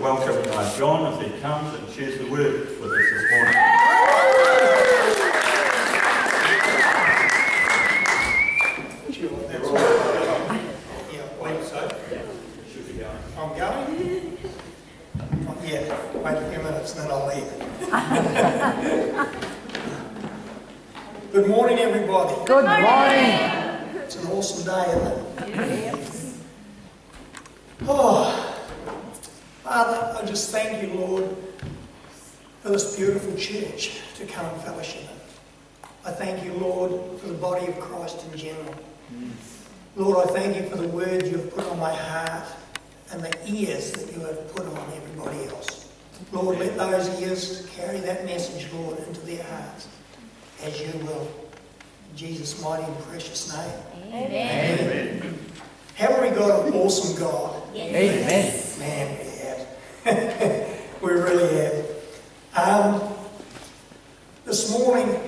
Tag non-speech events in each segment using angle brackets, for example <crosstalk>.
to welcome uh, John as he comes and shares the word with us this morning. Yeah, wait, so. I'm going? Oh, Yeah, wait a few minutes, then I'll leave. Good morning, everybody. Good morning. It's an awesome day, isn't it? Oh, Father, I just thank you, Lord, for this beautiful church to come and fellowship in. I thank you, Lord, for the body of Christ in general. Lord, I thank you for the words you have put on my heart and the ears that you have put on everybody else. Lord, let those ears carry that message, Lord, into their hearts as you will. In Jesus' mighty and precious name. Amen. Haven't we got an awesome God? Amen. Man, <laughs> we really have. Um, this morning,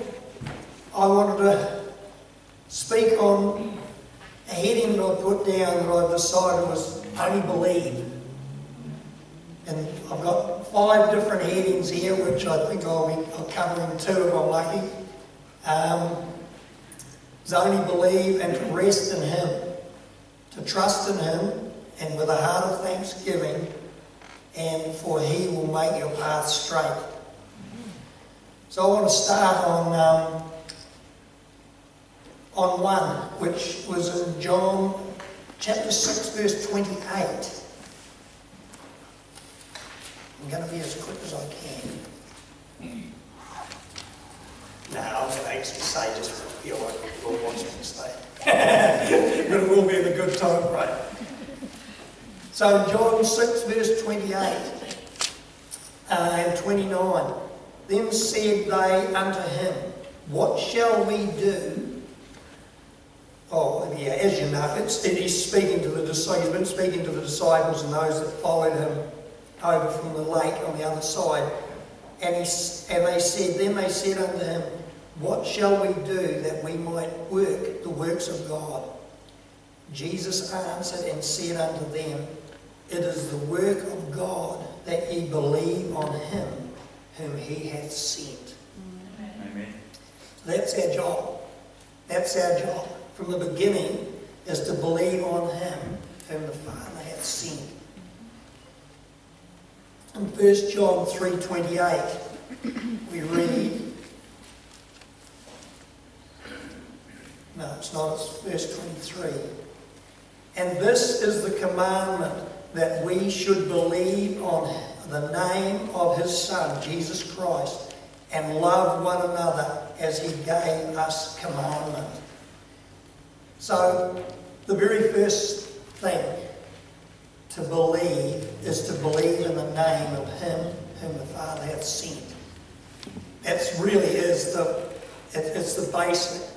I wanted to speak on a heading that I put down that I decided was only believe. And I've got five different headings here, which I think I'll be I'll cover in two if I'm lucky. Um, is only believe and to rest in Him, to trust in Him, and with a heart of thanksgiving, and for He will make your path straight. So I want to start on um, on one, which was in John chapter 6, verse 28. I'm going to be as quick as I can. No, I was going to say just feel like the me to stay. <laughs> <laughs> but it will be in a good time frame. So in John 6, verse 28 uh, and 29, then said they unto him, What shall we do? Oh, yeah, as you know, it's, it, he's speaking to the disciples, he's been speaking to the disciples and those that followed him over from the lake on the other side. And, he, and they said, then they said unto him, What shall we do that we might work the works of God? Jesus answered and said unto them, It is the work of God that ye believe on him whom he hath sent. Amen. That's our job. That's our job. From the beginning is to believe on him whom the Father hath sent. In 1 John 3.28 we read, no it's not, it's verse 23. And this is the commandment that we should believe on the name of his Son, Jesus Christ, and love one another as he gave us commandment. So, the very first thing to believe is to believe in the name of him whom the Father hath sent. That's really is the, it, it's the basic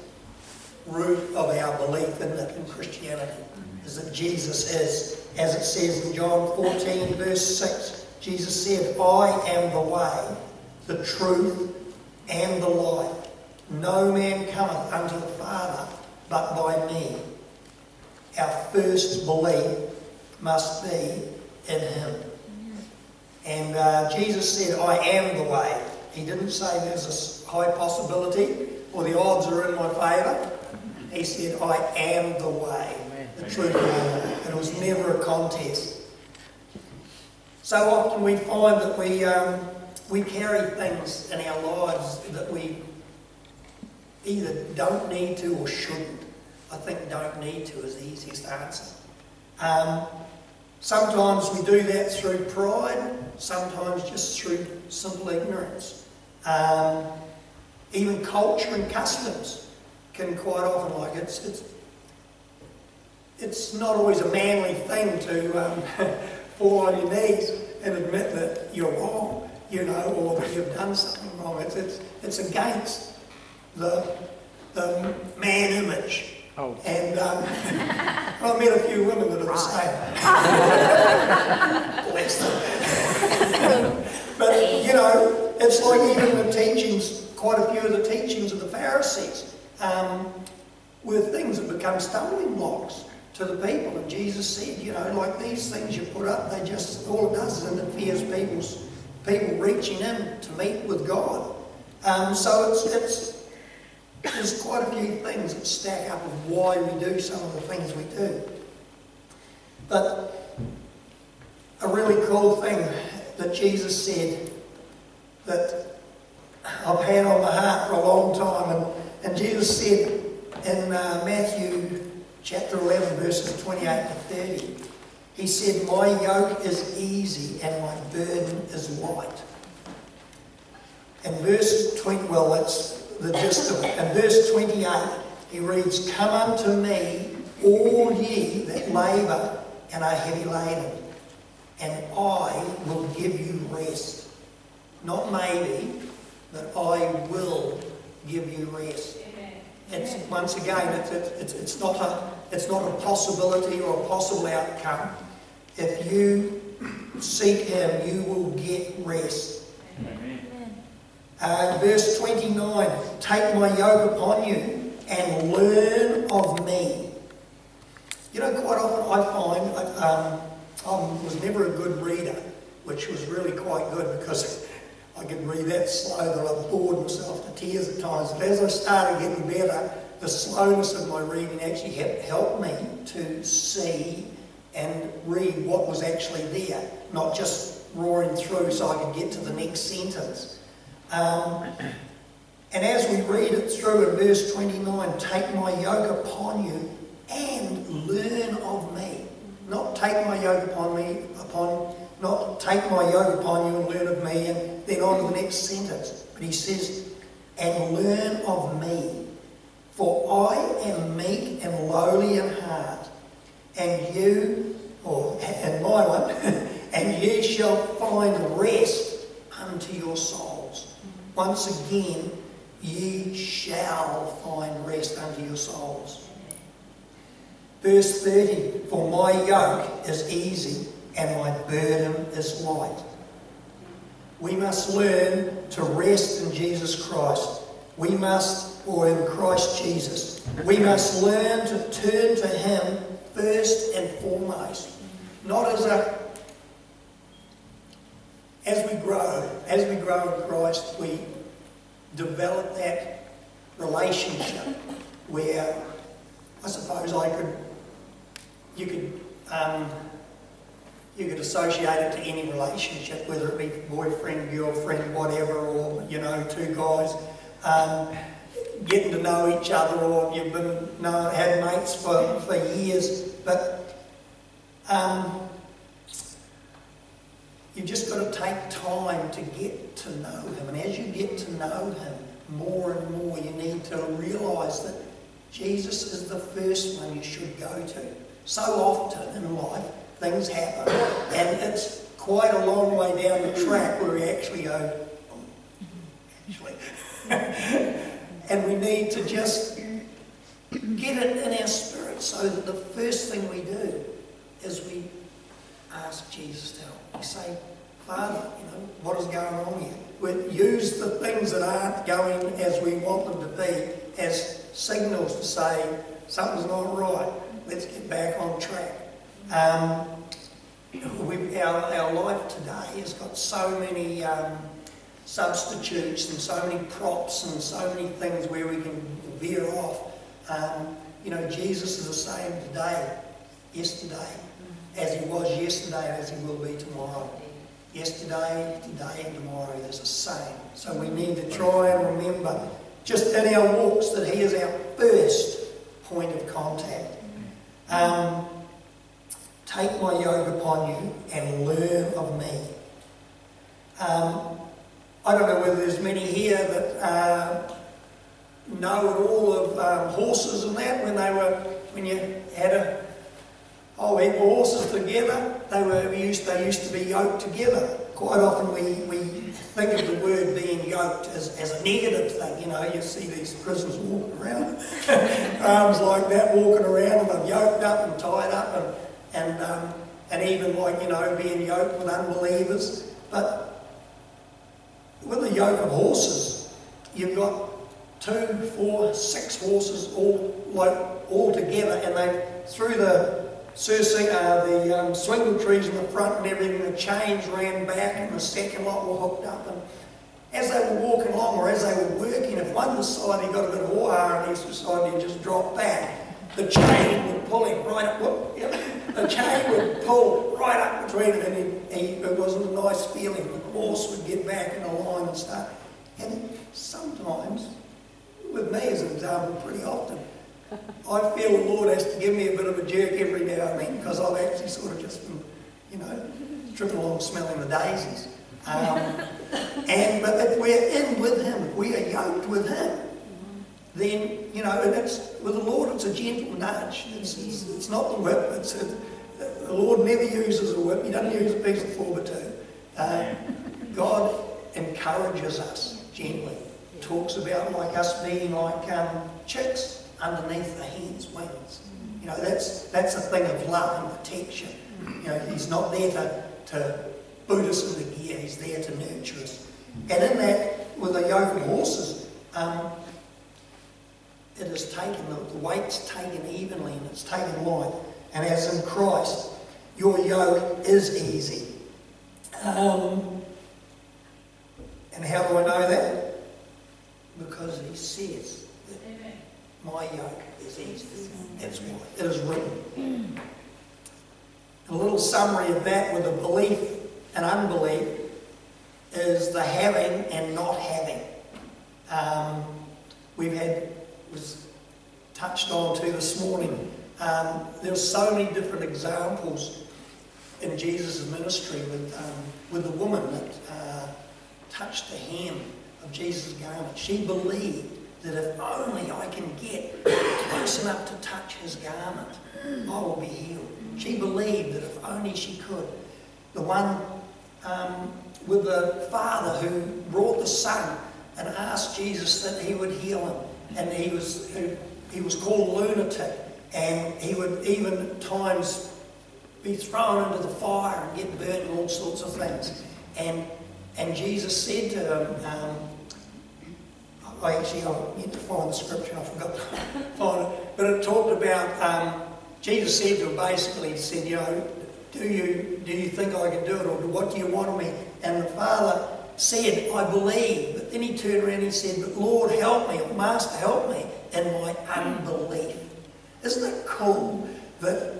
root of our belief in, in Christianity, is that Jesus is, as it says in John 14, verse 6, Jesus said, I am the way, the truth, and the life. No man cometh unto the Father but by me. Our first belief must be in Him. And uh, Jesus said, I am the way. He didn't say there's a high possibility or the odds are in my favour. He said, I am the way, truth, and. And it was never a contest. So often we find that we, um, we carry things in our lives that we either don't need to or shouldn't. I think don't need to is the easiest answer. Um, sometimes we do that through pride, sometimes just through simple ignorance. Um, even culture and customs can quite often, like it's, it's, it's not always a manly thing to um, <laughs> fall on your knees and admit that you're wrong, you know, or that you've done something wrong. It's, it's, it's against the, the man image. Oh. And um, <laughs> I met a few women that are the same. <laughs> Bless them. but, you know, it's like even the teachings, quite a few of the teachings of the Pharisees um, were things that become stumbling blocks to the people. And Jesus said, you know, like these things you put up, they just, all it does is interferes people's, people reaching in to meet with God. Um, so it's, it's, there's quite a few things that stack up of why we do some of the things we do. But a really cool thing that Jesus said that I've had on my heart for a long time, and, and Jesus said in uh, Matthew chapter 11, verses 28 to 30, He said, My yoke is easy and my burden is light. And verse 20, well, that's the gist of it. And verse 28, he reads, Come unto me, all ye that labour and are heavy laden, and I will give you rest. Not maybe, but I will give you rest. It's once again, it's, it's, it's, not a, it's not a possibility or a possible outcome. If you seek Him, you will get rest. Uh, verse 29 Take my yoke upon you and learn of me. You know, quite often I find um, I was never a good reader, which was really quite good because I could read that slow that I bored myself to tears at times. But as I started getting better, the slowness of my reading actually helped me to see and read what was actually there, not just roaring through so I could get to the next sentence. Um, and as we read it through in verse 29, take my yoke upon you and learn of me. Not take my yoke upon take my yoke upon you and learn of me, and then on to the next sentence. But he says, and learn of me. For I am meek and lowly in heart, and you, or and my one, <laughs> and ye shall find rest unto your souls. Once again, ye shall find rest unto your souls. Verse 30 For my yoke is easy and my burden is light. We must learn to rest in Jesus Christ. We must, or in Christ Jesus, we must learn to turn to Him first and foremost. Not as a as we grow, as we grow in Christ, we develop that relationship where I suppose I could you could um, you could associate it to any relationship, whether it be boyfriend, girlfriend, whatever, or you know, two guys um, getting to know each other, or you've been know, had mates for, for years, but um, you've just got to take time to get to know him, and as you get to know him more and more, you need to realise that Jesus is the first one you should go to. So often in life, things happen, and it's quite a long way down the track where we actually go, actually. <laughs> and we need to just get it in our spirit so that the first thing we do is we ask Jesus to help. We say, Father, you know, what is going on here? We use the things that aren't going as we want them to be as signals to say something's not right let's get back on track. Um, we, our, our life today has got so many um, substitutes and so many props and so many things where we can veer off. Um, you know, Jesus is the same today, yesterday, as he was yesterday, as he will be tomorrow. Yesterday, today, and tomorrow is the same. So we need to try and remember, just in our walks, that he is our first point of contact. Um, Take my yoke upon you and learn of me. Um, I don't know whether there's many here that uh, know at all of um, horses and that when they were when you had a whole heap of horses together. They were used they used to be yoked together. Quite often we, we think of the word being yoked as, as a negative thing. You know, you see these prisoners walking around, <laughs> arms like that, walking around, and they're yoked up and tied up, and and um, and even like you know being yoked with unbelievers. But with a yoke of horses, you've got two, four, six horses all like, all together, and they through the Circe, uh, the um, swingle trees in the front and everything. The chains ran back, and the second lot were hooked up. And as they were walking along, or as they were working, if one decided he got a bit of wire and he decided he'd just dropped back, the chain would pull him right up. Whoop, yep, the chain would pull right up between him, and he, he, it wasn't a nice feeling. The horse would get back in the line and start. And sometimes, with me as an example, pretty often, I feel the Lord has to give me a bit of a jerk every now and then because I've actually sort of just been, you know, tripping along smelling the daisies. Um, and but if we're in with Him, if we are yoked with Him, then you know, and with the Lord, it's a gentle nudge. It's, it's, it's not the whip. It's a, the Lord never uses a whip. He doesn't use a piece of two. Uh, God encourages us gently. Talks about like us being like um, chicks underneath the hen's wings. You know, that's that's a thing of love and protection. You know, He's not there to, to boot us into gear. He's there to nurture us. And in that, with the yoke of horses, um, it is taken, the, the weight's taken evenly and it's taken light. And as in Christ, your yoke is easy. Um, and how do I know that? Because he says that my yoke is easy. That's why it is written. A little summary of that with a belief and unbelief is the having and not having. Um, we've had was touched on to this morning. Um, there's so many different examples in Jesus' ministry with, um, with the woman that uh, touched the hem of Jesus' garment. She believed that if only I can get close enough to touch his garment, I will be healed. She believed that if only she could. The one um, with the father who brought the son and asked Jesus that he would heal him and he was he was called lunatic, and he would even at times be thrown into the fire and get burnt and all sorts of things. And and Jesus said to him, um, I actually I need to find the scripture, I forgot to <laughs> find it, but it talked about um, Jesus said to him basically, he said, you know, do you do you think I can do it, or what do you want of me? And the father said, I believe. But then he turned around and he said, But Lord, help me, or Master, help me in my unbelief. Isn't it cool that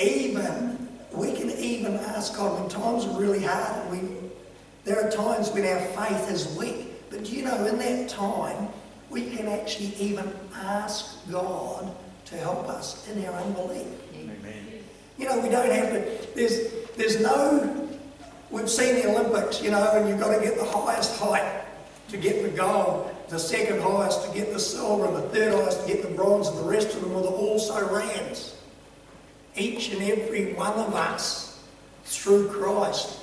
even, we can even ask God when times are really hard and we, there are times when our faith is weak. But do you know, in that time, we can actually even ask God to help us in our unbelief. Amen. You know, we don't have to, there's, there's no We've seen the Olympics, you know, and you've got to get the highest height to get the gold, the second highest to get the silver, and the third highest to get the bronze, and the rest of them are the also rans. Each and every one of us, through Christ,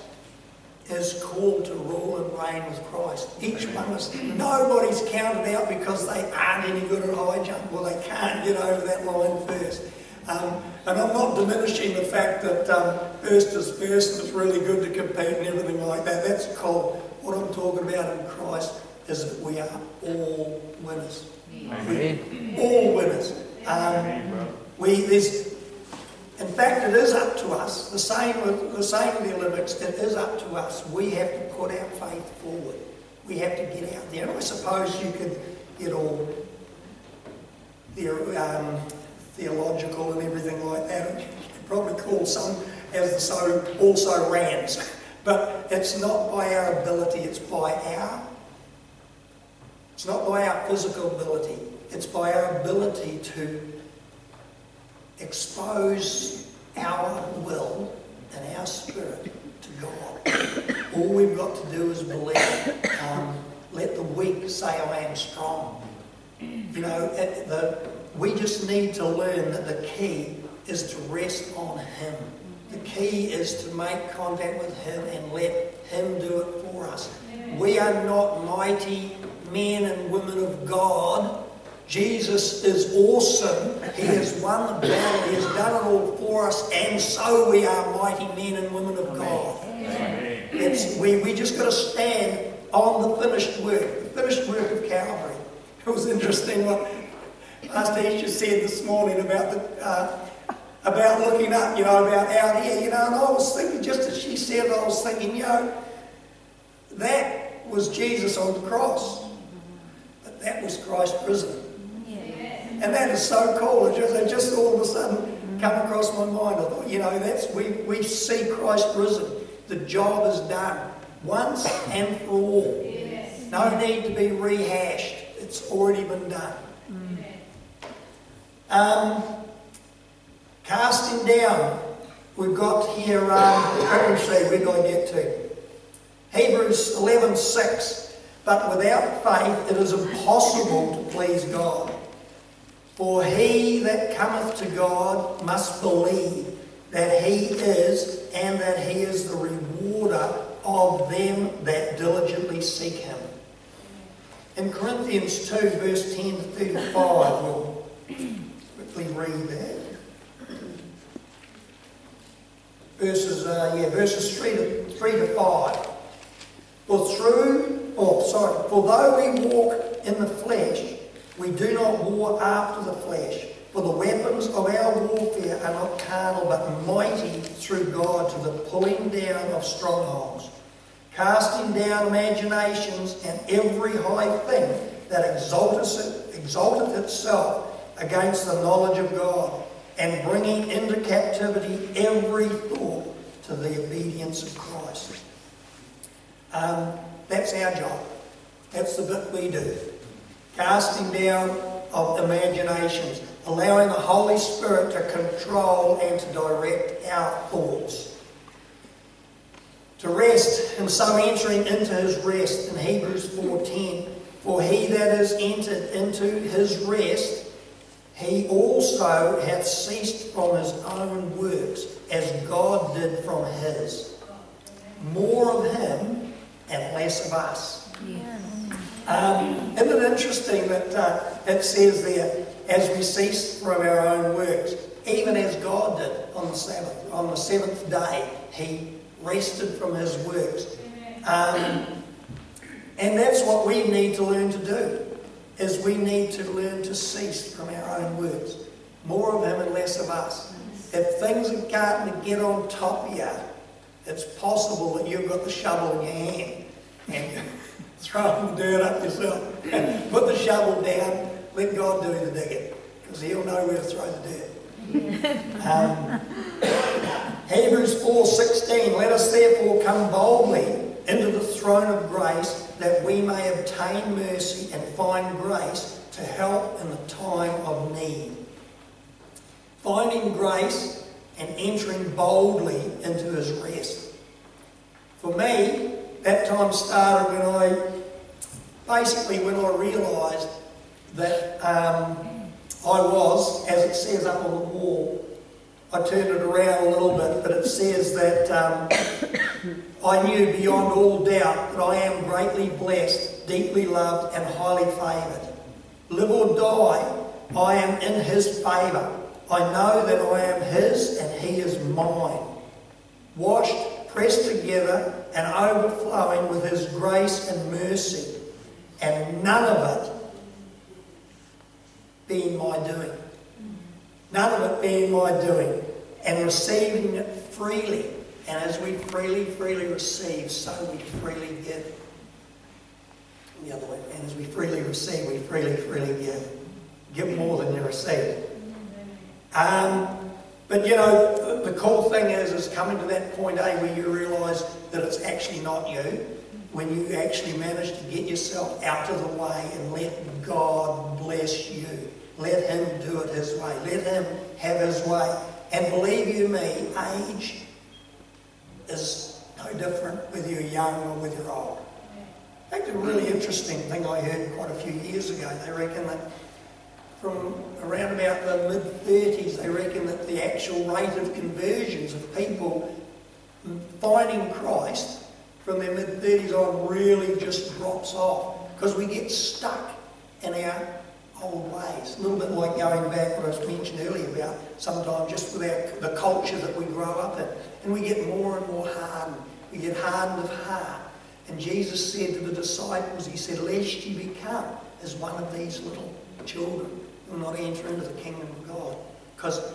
is called to rule and reign with Christ. Each one of us. Nobody's counted out because they aren't any good at high jump. Well, they can't get over that line first. Um, and I'm not diminishing the fact that um, first is first and it's really good to compete and everything like that. That's cool. What I'm talking about in Christ is that we are all winners. Amen. All winners. Um, we, there's, in fact, it is up to us. The same with the same with the Olympics. It is up to us. We have to put our faith forward. We have to get out there. And I suppose you could get all the, um, theological and everything like that. You probably call some as the so also rans. <laughs> But it's not by our ability, it's by our it's not by our physical ability, it's by our ability to expose our will and our spirit to God. <coughs> All we've got to do is believe. Um, let the weak say, I am strong. You know, the, we just need to learn that the key is to rest on Him. The key is to make contact with Him and let Him do it for us. We are not mighty men and women of God. Jesus is awesome. He has won the battle. He has done it all for us. And so we are mighty men and women of God. It's, we, we just got to stand on the finished work, the finished work of Calvary. it was interesting what Pastor Isha said this morning about the uh, about looking up, you know, about out here, you know, and I was thinking, just as she said, I was thinking, you know, that was Jesus on the cross, but that was Christ risen. And that is so cool. It just, it just all of a sudden come across my mind. I thought, you know, that's we, we see Christ risen. The job is done once and for all. No need to be rehashed. It's already been done. Um, casting down. We've got here, um, where do I get to? Hebrews 11 6. But without faith it is impossible to please God. For he that cometh to God must believe that he is, and that he is the rewarder of them that diligently seek him. In Corinthians 2, verse 10 to 35, we'll quickly read that. Verses, uh, yeah, verses 3 to, 3 to 5. For through, oh, sorry, for though we walk in the flesh, we do not war after the flesh. For the weapons of our warfare are not carnal, but mighty through God to the pulling down of strongholds, casting down imaginations and every high thing that exalteth, exalteth itself against the knowledge of God, and bringing into captivity every thought to the obedience of Christ. Um, that's our job. That's the bit we do. Casting down of imaginations, allowing the Holy Spirit to control and to direct our thoughts. To rest, and so entering into his rest in Hebrews 4.10, for he that is entered into his rest, he also hath ceased from his own works, as God did from his. More of him and less of us. Um, isn't it interesting that uh, it says there, as we cease from our own works, even as God did on the Sabbath, on the seventh day, He rested from His works. Um, and that's what we need to learn to do, is we need to learn to cease from our own works. More of Him and less of us. If things are starting to get on top of you, it's possible that you've got the shovel in your hand and you're <laughs> throwing the dirt up yourself. <laughs> Put the shovel down, let God do the digging, because He'll know where to throw the dirt. Um, Hebrews 4:16 Let us therefore come boldly into the throne of grace that we may obtain mercy and find grace to help in the time of need. Finding grace and entering boldly into his rest. For me, that time started when I, basically when I realised that um, I was, as it says up on the wall, I turned it around a little bit, but it says that um, I knew beyond all doubt that I am greatly blessed, deeply loved, and highly favoured. Live or die, I am in His favour. I know that I am His and He is mine. Washed, pressed together, and overflowing with His grace and mercy, and none of it being my doing. None of it being my doing. And receiving it freely. And as we freely, freely receive, so we freely give. The other way. And as we freely receive, we freely, freely give. Give more than you receive. Um, but you know, the, cool thing is, is coming to that point A where you realise that it's actually not you. When you actually manage to get yourself out of the way and let God bless you. Let Him do it His way. Let Him have His way. And believe you me, age is no different whether you're young or whether you're old. In fact, a really interesting thing I heard quite a few years ago, they reckon that from around about the mid 30s, they reckon that the actual rate of conversions of people finding Christ from their mid 30s on really just drops off because we get stuck in our old ways. A little bit like going back what I was mentioned earlier about sometimes just our, the culture that we grow up in. And we get more and more hardened. We get hardened of heart. And Jesus said to the disciples, He said, Lest ye become as one of these little children you'll not enter into the kingdom of God. Because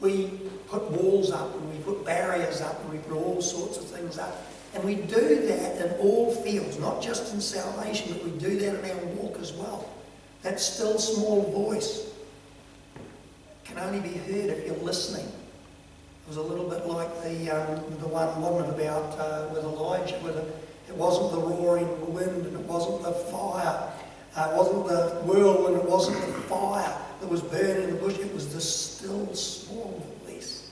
we put walls up and we put barriers up and we put all sorts of things up. And we do that in all fields, not just in salvation, but we do that in our walk as well. That still small voice can only be heard if you're listening. It was a little bit like the um, the one, it, about uh, with Elijah, with a, it wasn't the roaring wind and it wasn't the fire, uh, it wasn't the whirlwind, it wasn't the fire that was burning in the bush, it was the still small voice.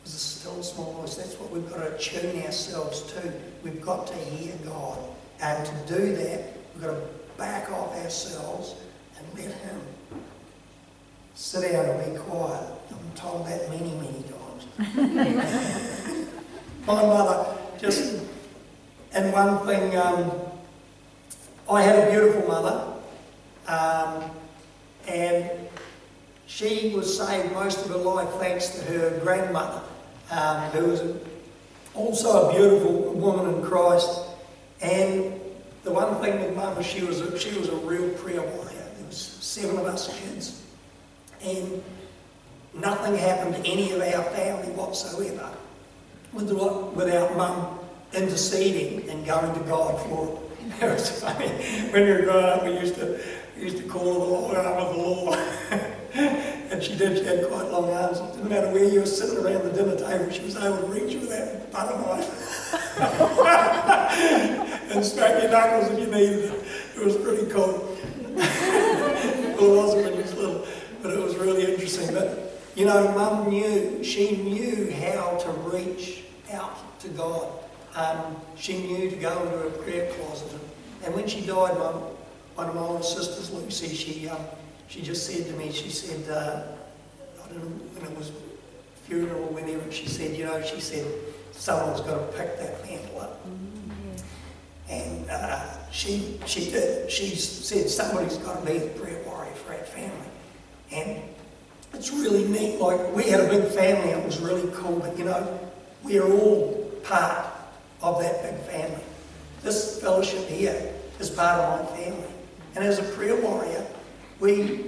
It was the still small voice. That's what we've got to tune ourselves to. We've got to hear God. And to do that, we've got to back off ourselves and let Him sit down and be quiet. I'm told that many, many times. <laughs> My mother just, and one thing, um, I had a beautiful mother, um, and she was saved most of her life thanks to her grandmother, um, who was also a beautiful woman in Christ. And the one thing with mum she was a, she was a real prayer warrior. There was seven of us kids, and nothing happened to any of our family whatsoever without, without mum interceding and going to God for it. It was funny. When we were growing up, we used to we used to call her the long arm of the law. <laughs> and she did, she had quite long arms. It didn't matter where you were sitting around the dinner table, she was able to reach with that butter knife <laughs> <laughs> <laughs> and smack your knuckles if you needed it. It was pretty cool. <laughs> well, it wasn't when you was little, but it was really interesting. But, you know, Mum knew, she knew how to reach out to God. Um, she knew to go into a prayer closet. And when she died, Mum, one of my older sisters, Lucy, she, um, she just said to me, she said, uh, I don't know when it was funeral or whenever, she said, you know, she said, someone's got to pick that mantle up. And uh, she, she did. She said somebody's got to be the prayer warrior for our family. And it's really neat. Like, we had a big family. and It was really cool. But, you know, we are all part of that big family. This fellowship here is part of my family. And as a prayer warrior, we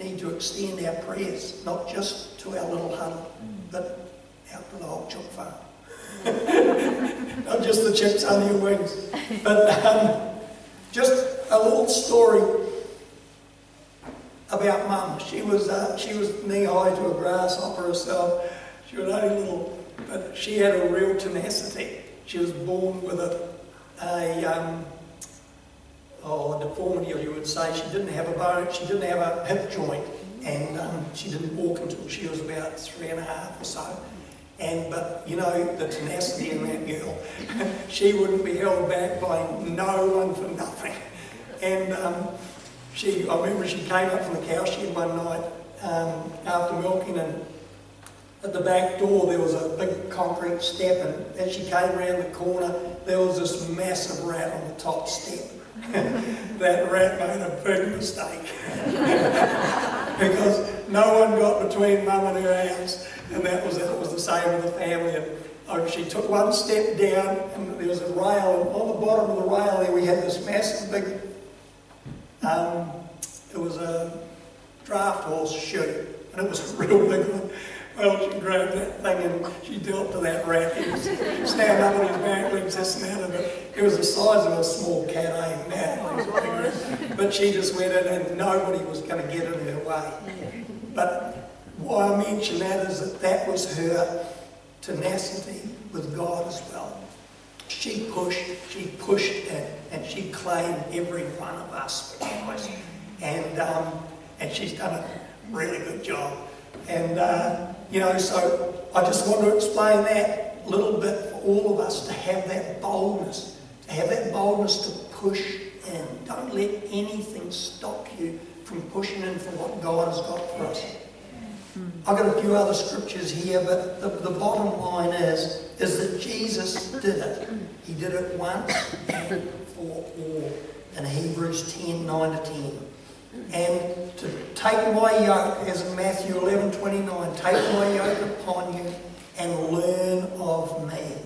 need to extend our prayers, not just to our little huddle, but out to the whole chook farm. <laughs> not just the chicks on your wings. But um, just a little story about mum. She was uh, she was knee high to a grasshopper herself. She was only little, but she had a real tenacity. She was born with a, a um, oh, a deformity, you would say. She didn't have a bone, she didn't have a hip joint, and um, she didn't walk until she was about three and a half or so. And but you know the tenacity in that girl, <laughs> she wouldn't be held back by no one for nothing. And um, she, I remember she came up from the cowshed one night um, after milking, and at the back door there was a big concrete step, and as she came around the corner, there was this massive rat on the top step. <laughs> that rat made a big mistake <laughs> because no one got between mum and her house, and that was. It was the same with the family. And oh, she took one step down, and there was a rail, and on the bottom of the rail there we had this massive big. Um, it was a draft horse shoe, and it was a <laughs> real big one. Well, she grabbed that thing and she dealt to that rat. He was standing up on his back legs, this and that, and it was the size of a small cat eye now. But she just went in and nobody was going to get in her way. But why I mention that is that that was her tenacity with God as well. She pushed, she pushed in, and she claimed every one of us. And, um, and she's done a really good job. And, uh, you know, so I just want to explain that a little bit for all of us to have that boldness, to have that boldness to push in. Don't let anything stop you from pushing in for what God has got for us. Hmm. I've got a few other scriptures here, but the, the bottom line is, is that Jesus did it. Hmm. He did it once and for all in Hebrews 10, 9 to 10. Hmm. And to take my yoke, as in Matthew 11, 29, take my yoke upon you and learn of me.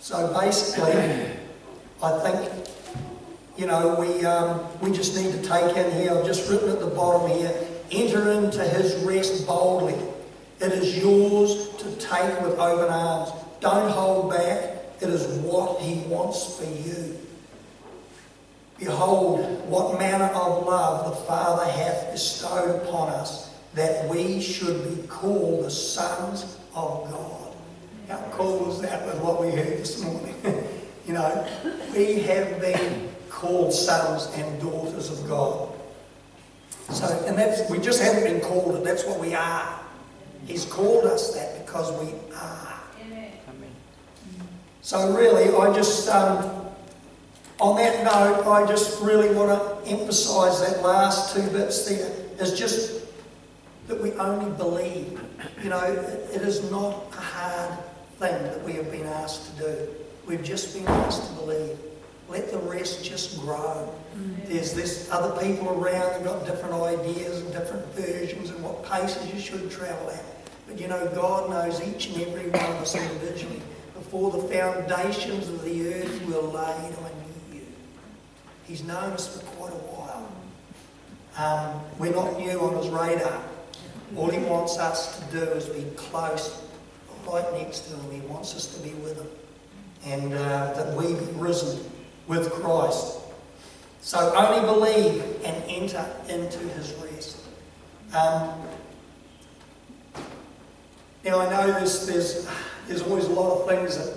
So basically, I think, you know, we, um, we just need to take in here, I've just written at the bottom here, enter into his rest boldly. It is yours to take with open arms. Don't hold back. It is what he wants for you. Behold, what manner of love the Father hath bestowed upon us, that we should be called the sons of God. How cool was that with what we heard this morning? <laughs> you know, we have been called sons and daughters of God. So, and that's, we just haven't been called it, that's what we are. He's called us that because we are. Amen. So really, I just, um, on that note, I just really want to emphasise that last two bits there, is just that we only believe. You know, it, it is not a hard thing that we have been asked to do. We've just been asked to believe. Let the rest just grow. There's this other people around who've got different ideas and different versions and what paces you should travel at. But you know, God knows each and every one of us individually. Before the foundations of the earth were laid, I knew you. He's known us for quite a while. Um, we're not new on his radar. All he wants us to do is be close, right next to him. He wants us to be with him. And uh, that we be risen with Christ. So only believe and enter into his rest. Um, now I know there's, there's, there's always a lot of things that,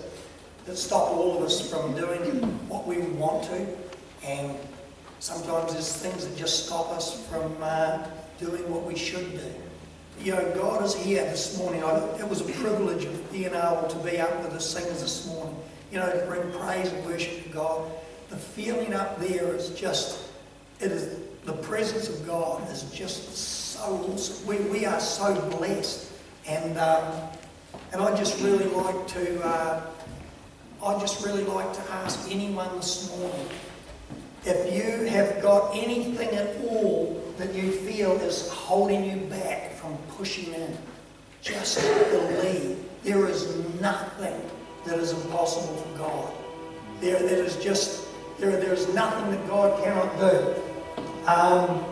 that stop all of us from doing what we want to. And sometimes there's things that just stop us from uh, doing what we should do. You know, God is here this morning. I, it was a privilege of being able to be up with the singers this morning. You know, to bring praise and worship to God. The feeling up there is just, it is, the presence of God is just so awesome. We, we are so blessed. And, um, and I just really like to, uh, I just really like to ask anyone this morning, if you have got anything at all that you feel is holding you back from pushing in, just believe. There is nothing that is impossible for God. There, there is just, there, there's nothing that God cannot do. Um,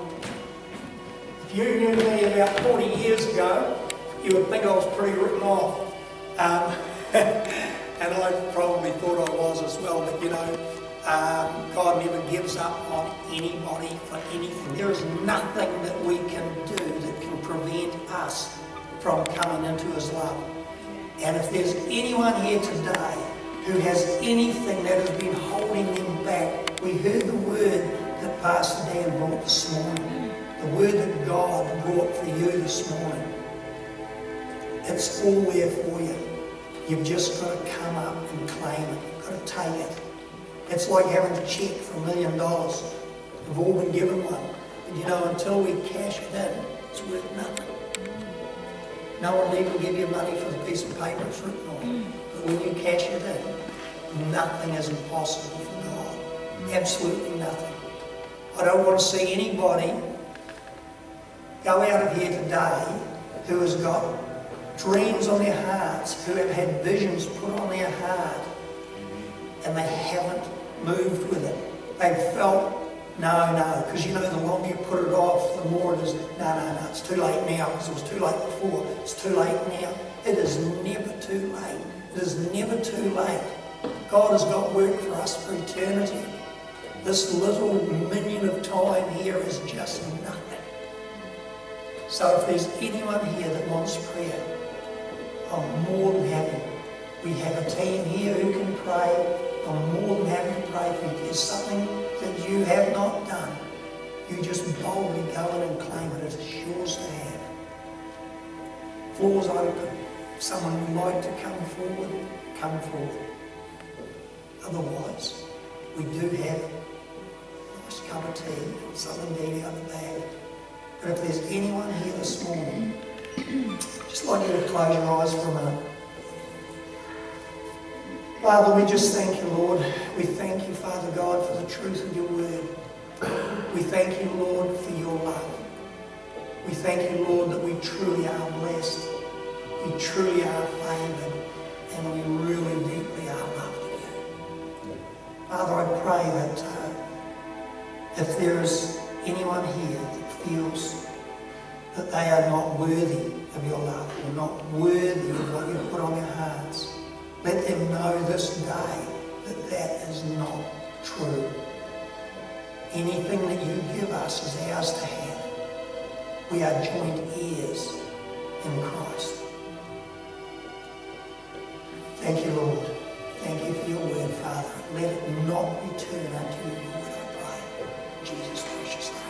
if you knew me about 40 years ago, you would think I was pretty written off. Um, <laughs> and I probably thought I was as well, but you know, um, God never gives up on anybody for anything. There is nothing that we can do that can prevent us from coming into His love. And if there's anyone here today who has anything that has been holding them back, we heard the word that Pastor Dan brought this morning, the word that God brought for you this morning. It's all there for you. You've just got to come up and claim it. You've got to take it. It's like having a check for a million dollars. We've all been given one. But you know, until we cash it in, it's worth nothing. No one will even give you money for the piece of paper it's written on. But when you cash it in, nothing is impossible. Absolutely nothing. I don't want to see anybody go out of here today who has got dreams on their hearts, who have had visions put on their heart, and they haven't moved with it. They've felt, no, no, because you know the longer you put it off, the more it is, no, no, no, it's too late now because it was too late before. It's too late now. It is never too late. It is never too late. God has got work for us for eternity. This little minion of time here is just nothing. So if there's anyone here that wants prayer, I'm more than happy. We have a team here who can pray. I'm more than happy to pray for you. If there's something that you have not done, you just boldly go in and claim it. It's yours to have. Floor's open. If someone would like to come forward, come forward. Otherwise, we do have nice cup of tea something eat out the bag. But if there's anyone here this morning, just like you to close your eyes for a minute. Father, we just thank you, Lord. We thank you, Father God, for the truth of your word. We thank you, Lord, for your love. We thank you, Lord, that we truly are blessed. We truly are favored. And we really deeply are loved of you. Father, I uh, If there is anyone here that feels that they are not worthy of your love, or not worthy of what you've put on their hearts, let them know this day that that is not true. Anything that you give us is ours to have. We are joint heirs in Christ. Thank you, Lord. Thank you for your word, Father. Let it not return unto you, Jesus' precious name.